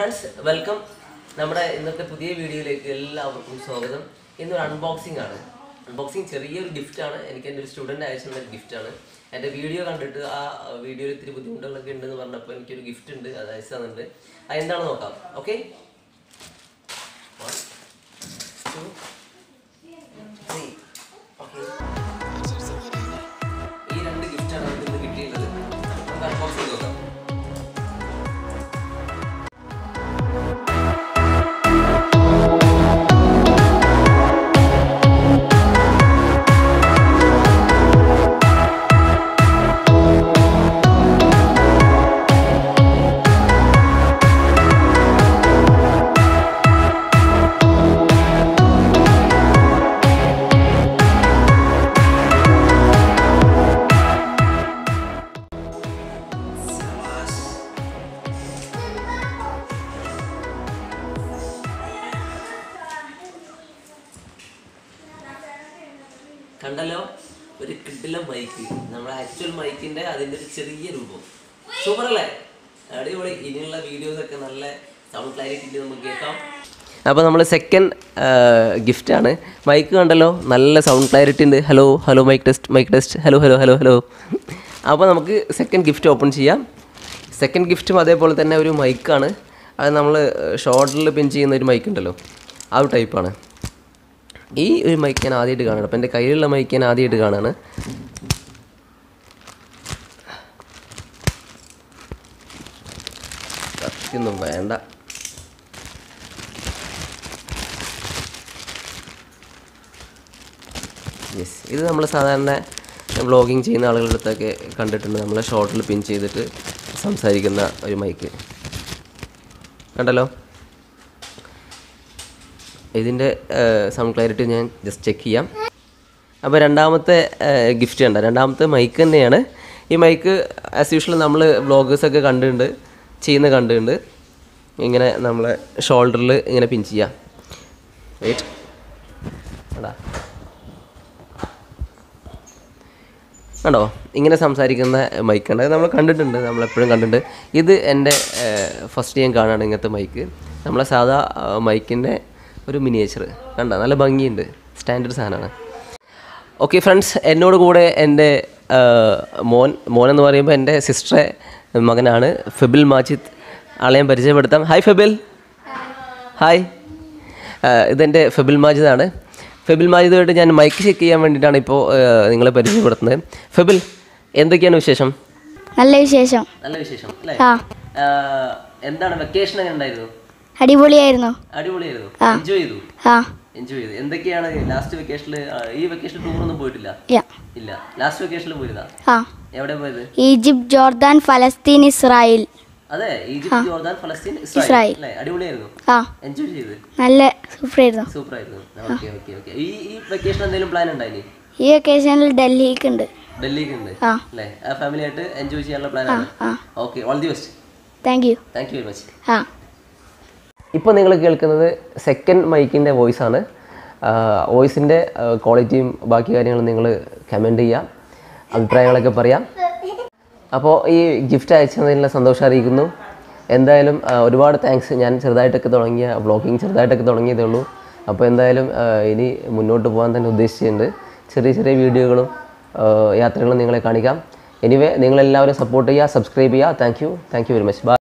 Friends welcome നമ്മുടെ ഇന്നത്തെ പുതിയ വീഡിയോയിലേക്ക് എല്ലാവർക്കും സ്വാഗതം. ഇന്നൊരു അൺബോക്സിംഗ് ആണ്. അൺബോക്സിംഗ് ചെറിയൊരു ഗിഫ്റ്റാണ് എനിക്ക് എന്റെ ഒരു സ്റ്റുഡന്റ് അയച്ചുള്ള ഒരു ഗിഫ്റ്റാണ് എന്റെ വീഡിയോ കണ്ടിട്ട് ആ വീഡിയോയിൽ ഇത്തിരി ബുദ്ധിമുട്ടുകളൊക്കെ ഉണ്ടെന്ന് പറഞ്ഞപ്പോൾ എനിക്കൊരു ഗിഫ്റ്റ് ഉണ്ട്. അത് അയച്ചു തന്നിട്ടുണ്ട് അത് എന്താണെന്ന് നോക്കാം ഓക്കെ കണ്ടല്ലോ? ഒരു കിട്ടില്ല മൈക്ക് നമ്മുടെ ആക്ച്വൽ മൈക്കിന്റെ അതിന്റെ ഒരു ചെറിയ രൂപം. സൂപ്പർ അല്ലേ? അടിപൊളി. ഇനിയുള്ള വീഡിയോസ് ഒക്കെ നല്ല സൗണ്ട് ക്ലാരിറ്റി നമുക്ക് കേൾക്കാം. അപ്പോൾ നമ്മൾ സെക്കൻഡ് ഗിഫ്റ്റ് ആണ്. മൈക്ക് കണ്ടല്ലോ? നല്ല സൗണ്ട് ക്ലാരിറ്റി ഉണ്ട്. Hello hello mic test mic test hello hello hello hello അപ്പോൾ നമുക്ക് സെക്കൻഡ് ഗിഫ്റ്റ് ഓപ്പൺ ചെയ്യാം. സെക്കൻഡ് ഗിഫ്റ്റും അതേപോലെ തന്നെ ഒരു മൈക്കാണ് അത് നമ്മൾ ഷോൾഡറിൽ പിൻ ചെയ്യുന്ന ഒരു മൈക്ക് ഉണ്ടല്ലോ. ആ ഒരു ടൈപ്പാണ് ഈ ഒരു മൈക്ക് ഞാൻ ആദ്യമായിട്ട് കാണണം അപ്പം എന്റെ കയ്യിലുള്ള മൈക്ക് ഞാൻ ആദ്യമായിട്ട് കാണാണ്. ഒന്നും വേണ്ട. യെസ് ഇത് നമ്മൾ സാധാരണ വ്ളോഗിങ് ചെയ്യുന്ന ആളുകളുടെ അടുത്തൊക്കെ കണ്ടിട്ടുണ്ട്. നമ്മൾ ഷോർട്ടിൽ പിൻ ചെയ്തിട്ട് സംസാരിക്കുന്ന ഒരു മൈക്ക് കണ്ടല്ലോ? ഇതിന്റെ സൗണ്ട് ക്ലാരിറ്റി ഞാൻ ജസ്റ്റ് ചെക്ക് ചെയ്യാം. അപ്പോൾ രണ്ടാമത്തെ ഗിഫ്റ്റ് ഉണ്ട് രണ്ടാമത്തെ മൈക്ക് തന്നെയാണ്. ഈ മൈക്ക് ആസ് യൂഷ്വൽ നമ്മൾ വ്ളോഗേഴ്സൊക്കെ കണ്ടിട്ടുണ്ട് ചെയ്യുന്ന കണ്ടിട്ടുണ്ട്. ഇങ്ങനെ നമ്മളെ ഷോൾഡറിൽ ഇങ്ങനെ പിൻ ചെയ്യാം. വെയിറ്റ് എടാ. കണ്ടോ? ഇങ്ങനെ സംസാരിക്കുന്ന മൈക്ക് ഉണ്ട് നമ്മൾ കണ്ടിട്ടുണ്ട് നമ്മളെപ്പോഴും കണ്ടിട്ടുണ്ട്. ഇത് എന്റെ ഫസ്റ്റ് ഞാൻ കാണുകയാണ് ഇങ്ങനത്തെ മൈക്ക് നമ്മളെ സാധാ മൈക്കിന്റെ ഒരു മിനിയേച്ചർ കണ്ട? നല്ല ഭംഗിയുണ്ട്. സ്റ്റാൻഡേർഡ് സാധനമാണ്. ഓക്കെ ഫ്രണ്ട്സ് എന്നോട് കൂടെ എന്റെ മോൻ മോൻ എന്ന് പറയുമ്പോൾ എന്റെ സിസ്റ്ററെ മകനാണ് ഫെബിൽ മാജിദ് ആളെ ഞാൻ പരിചയപ്പെടുത്താം. ഹായ് ഫെബിൽ. ഹായ് ഇതെന്റെ ഫെബിൽ മാജിദാണ് ഫെബിൽ മാജിദുമായിട്ട് ഞാൻ മൈക്ക് ചെക്ക് ചെയ്യാൻ വേണ്ടിയിട്ടാണ് ഇപ്പോൾ നിങ്ങളെ പരിചയപ്പെടുത്തുന്നത്. ഫെബിൽ എന്തൊക്കെയാണ് വിശേഷം? നല്ല വിശേഷം. നല്ല വിശേഷം എന്താണ് വെക്കേഷൻ എങ്ങനെ ഉണ്ടായിരുന്നു? അടിപൊളിയായിരുന്നു? അടിപൊളിയായിരുന്നു. എൻജോയ് ചെയ്തു. ആ. എൻജോയ് ചെയ്തു. എന്തൊക്കെയാണ് ലാസ്റ്റ് വെക്കേഷനിൽ ഈ വെക്കേഷൻ ടൂർ ഒന്നും പോയിട്ടില്ല? ഇല്ല. ലാസ്റ്റ് വെക്കേഷനിൽ പോയിരുന്നാ ആ. എവിടെ പോയത്? ഈജിപ്ത് ജോർദാൻ ഫലസ്തീൻ ഇസ്രായേൽ. അതെ ഈജിപ്ത് ജോർദാൻ ഫലസ്തീൻ ഇസ്രായേൽ. അല്ലേ? അടിപൊളിയായിരുന്നു. ആ. എൻജോയ് ചെയ്തു. നല്ല സൂപ്പറായിരുന്നു. സൂപ്പർ ആയിരുന്നു ഓക്കെ ഓക്കെ ഓക്കെ. ഈ ഈ വെക്കേഷൻ എന്തെങ്കിലും പ്ലാൻ ഉണ്ടായിനി ഈ വെക്കേഷനിൽ ഡൽഹിക്ക് ഉണ്ട്. ഡൽഹിക്ക് ഉണ്ട് അല്ലേ? ഫാമിലി ആയിട്ട് എൻജോയ് ചെയ്യാനുള്ള പ്ലാൻ ആണ്. Okay all the best thank you thank you very much ആ. ഇപ്പോൾ നിങ്ങൾ കേൾക്കുന്നത് സെക്കൻഡ് മൈക്കിന്റെ വോയിസ് ആണ്. വോയിസിന്റെ ക്വാളിറ്റിയും ബാക്കി കാര്യങ്ങളും നിങ്ങൾ കമന്റ് ചെയ്യാം. അഭിപ്രായങ്ങളൊക്കെ പറയാം. അപ്പോൾ ഈ ഗിഫ്റ്റ് അയച്ചതിനുള്ള സന്തോഷം അറിയിക്കുന്നു. എന്തായാലും ഒരുപാട് താങ്ക്സ് ഞാൻ ചെറുതായിട്ടൊക്കെ തുടങ്ങിയ വ്ളോഗിങ് ചെറുതായിട്ടൊക്കെ തുടങ്ങിയതേ ഉള്ളൂ. അപ്പോൾ എന്തായാലും ഇനി മുന്നോട്ട് പോകാൻ തന്നെ ഉദ്ദേശിച്ചിട്ടുണ്ട്. ചെറിയ ചെറിയ വീഡിയോകളും യാത്രകളും നിങ്ങളെ കാണിക്കാം. എനിവേ നിങ്ങളെല്ലാവരും സപ്പോർട്ട് ചെയ്യുക സബ്സ്ക്രൈബ് ചെയ്യുക. Thank you thank you very much bye